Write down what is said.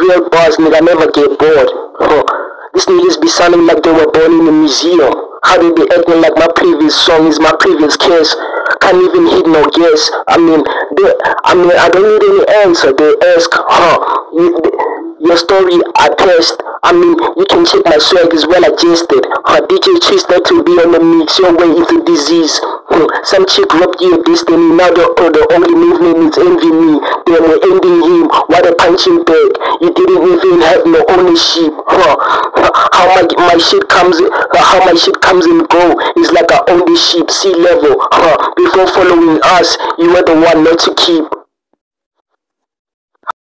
real bars, nigga, never get bored. Huh. These niggas be sounding like they were born in a museum. How they be acting like my previous song is my previous case. Can't even hit no guess. I mean, they, I mean, I don't need any answer. They ask, huh? You, your story I test. I mean, you can check my swag is well adjusted. Her DJ Twister to be on the mix. Your way a disease. Hmm. Some chick robbed your destiny. Now the, oh, the only movement is envy me. They were ending him. What a punching bag. You didn't even have no ownership. Huh. How my my shit comes, how my shit comes and go is like own the ship, sea level. Huh. Before following us, you were the one not to keep.